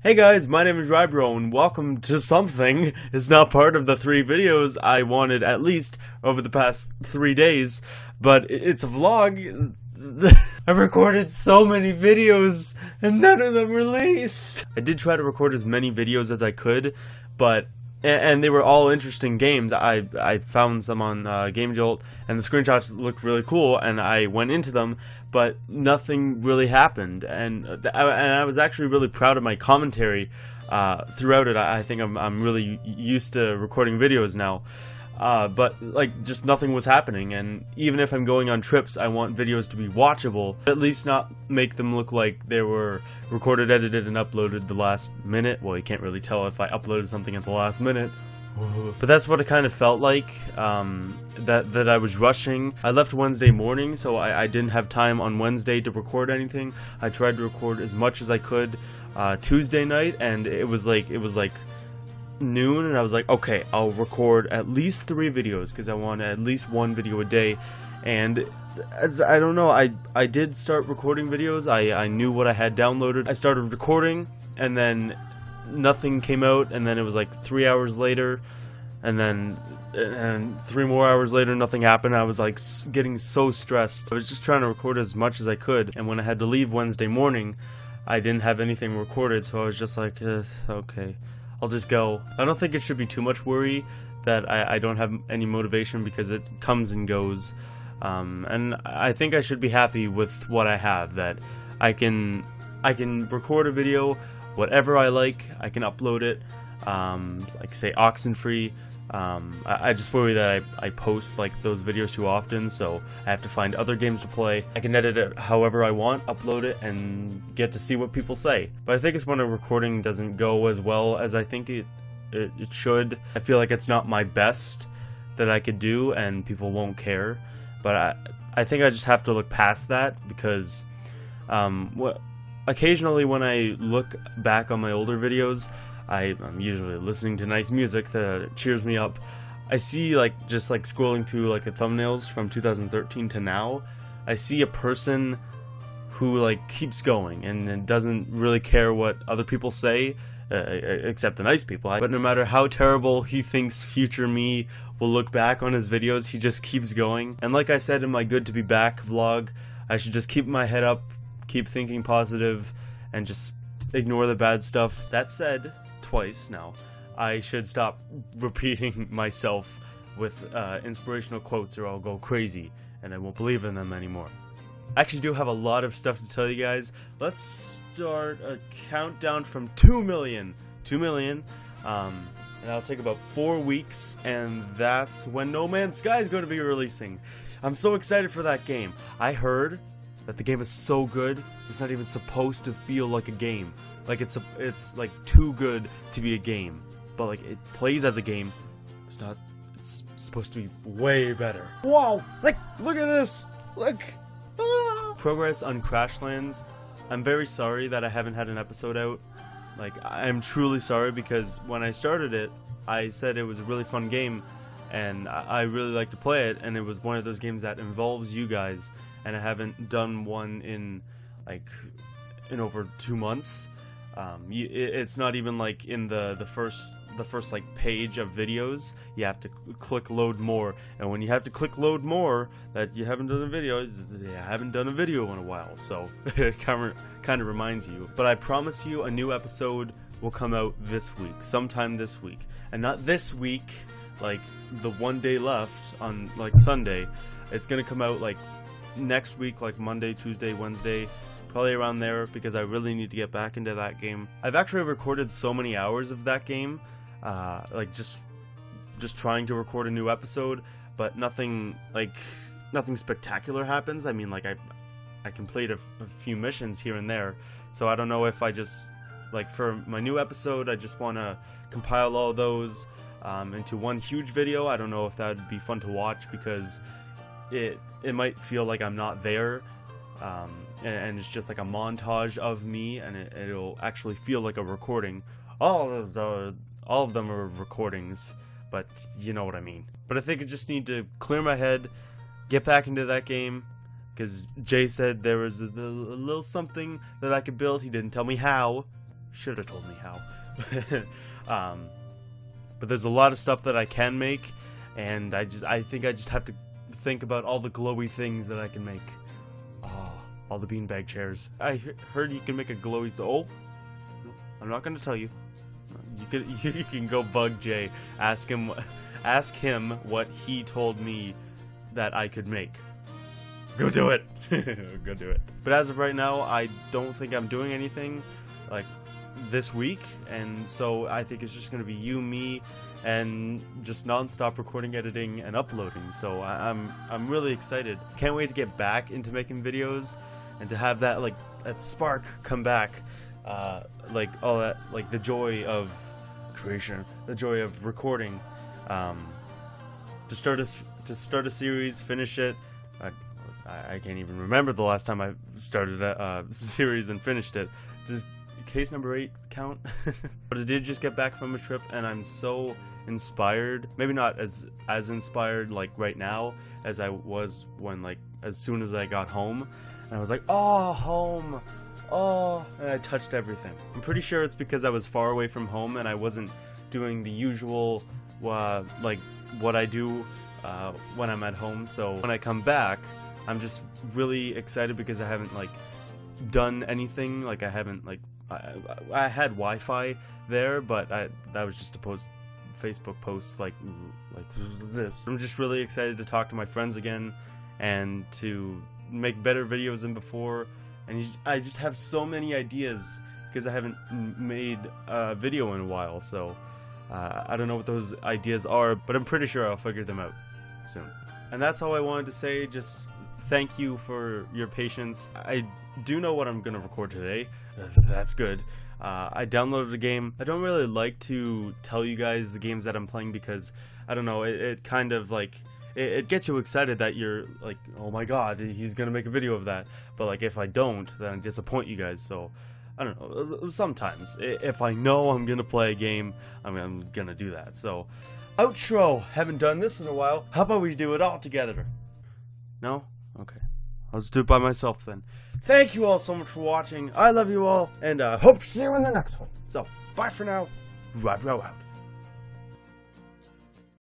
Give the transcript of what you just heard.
Hey guys, my name is Rybro and welcome to something. It's not part of the three videos I wanted at least over the past three days, but it's a vlog. I've recorded so many videos and none of them released. I did try to record as many videos as I could, but and they were all interesting games. I I found some on uh, Game Jolt, and the screenshots looked really cool, and I went into them, but nothing really happened, and uh, and I was actually really proud of my commentary uh, throughout it. I, I think I'm I'm really used to recording videos now. Uh, but like just nothing was happening and even if I'm going on trips I want videos to be watchable. At least not make them look like they were recorded edited and uploaded the last minute. Well you can't really tell if I uploaded something at the last minute. But that's what it kind of felt like um, that that I was rushing. I left Wednesday morning so I, I, didn't have time on Wednesday to record anything. I tried to record as much as I could uh, Tuesday night and it was like it was like noon and I was like, okay, I'll record at least three videos because I want at least one video a day. And I don't know, I I did start recording videos. I, I knew what I had downloaded. I started recording and then nothing came out and then it was like three hours later and then and three more hours later nothing happened i was like getting so stressed i was just trying to record as much as i could and when i had to leave wednesday morning i didn't have anything recorded so i was just like okay I'll just go. I don't think it should be too much worry that I, I don't have any motivation because it comes and goes. Um, and I think I should be happy with what I have. That I can I can record a video, whatever I like. I can upload it. Um, like say Oxenfree. Um, I, I, just worry that I, I post like those videos too often, so I have to find other games to play. I can edit it however I want, upload it, and get to see what people say. But I think it's when a recording doesn't go as well as I think it, it, it should. I feel like it's not my best that I could do, and people won't care. But I, I think I just have to look past that because um, what, occasionally when I look back on my older videos, I, am usually listening to nice music that cheers me up. I see like just like scrolling through like the thumbnails from 2013 to now, I see a person who like keeps going and, and doesn't really care what other people say, uh, except the nice people. But no matter how terrible he thinks future me will look back on his videos, he just keeps going. And like I said in my good to be back vlog, I should just keep my head up, keep thinking positive, and just ignore the bad stuff. That said, twice now. I should stop repeating myself with uh, inspirational quotes or I'll go crazy and I won't believe in them anymore. I actually do have a lot of stuff to tell you guys. Let's start a countdown from 2 million. 2 million. Um, and that'll take about four weeks, and that's when No Man's Sky is going to be releasing. I'm so excited for that game. I heard that the game is so good, it's not even supposed to feel like a game. Like it's a, it's like too good to be a game, but like it plays as a game. It's not. It's supposed to be way better. Wow! Like look at this. Look. Ah! Progress on Crashlands. I'm very sorry that I haven't had an episode out. Like I'm truly sorry because when I started it, I said it was a really fun game, and I really like to play it. And it was one of those games that involves you guys, and I haven't done one in like in over two months. Um, you, it, it's not even like in the the first the first like page of videos. You have to cl- click load more, and when you have to click load more, that you haven't done a video, you haven't done a video in a while. So it kind of kind of reminds you. But I promise you, a new episode will come out this week, sometime this week, and not this week, like the one day left on like Sunday. It's gonna come out like next week, like Monday, Tuesday, Wednesday probably around there because I really need to get back into that game. I've actually recorded so many hours of that game, uh, like just just trying to record a new episode, but nothing like nothing spectacular happens. I mean, like I I complete a, a few missions here and there, so I don't know if I just like for my new episode, I just want to compile all those um, into one huge video. I don't know if that would be fun to watch because it it might feel like I'm not there um, and, and, it's just like a montage of me, and it, will actually feel like a recording. All of the all of them are recordings, but you know what I mean. But I think I just need to clear my head, get back into that game, because Jay said there was a, a, little something that I could build. He didn't tell me how. should have told me how. um, but there's a lot of stuff that I can make, and I just I think I just have to think about all the glowy things that I can make. All the beanbag chairs. I he- heard you can make a glowy. Oh, I'm not to tell you. You can you can go bug Jay. Ask him ask him what he told me that I could make. Go do it. go do it. But as of right now, I don't think I'm doing anything like this week, and so I think it's just gonna be you, me, and just non-stop recording, editing, and uploading. So I- I'm I'm really excited. Can't wait to get back into making videos and to have that like that spark come back. Uh, like all that like the joy of creation, the joy of recording. Um, to start a to start a series, finish it. I, I can't even remember the last time I started a uh, series and finished it. Does case number eight count? but I did just get back from a trip, and I'm so inspired. Maybe not as as inspired like right now as I was when like as soon as I got home, and I was like, oh, home. Oh, and I touched everything. I'm pretty sure it's because I was far away from home and I wasn't doing the usual, uh, like, what I do uh, when I'm at home. So when I come back, I'm just really excited because I haven't, like, done anything. Like, I haven't, like, I, I had Wi-Fi there, but I that was just post Facebook posts like like this. I'm just really excited to talk to my friends again and to make better videos than before. And I just have so many ideas because I haven't made a video in a while. So uh, I don't know what those ideas are, but I'm pretty sure I'll figure them out soon. And that's all I wanted to say. Just thank you for your patience. I do know what I'm gonna record today. That's good. Uh, I downloaded the game. I don't really like to tell you guys the games that I'm playing because I don't know. It, it kind of like it, it gets you excited that you're like, oh my god, he's gonna make a video of that. But like if I don't, then I disappoint you guys. So I don't know. Sometimes if I know I'm gonna play a game, I'm, I'm gonna do that. So outro. Haven't done this in a while. How about we do it all together? No? Okay. I'll just do it by myself then. Thank you all so much for watching. I love you all, and uh, hope to see you in the next one. So, bye for now. Rybro out.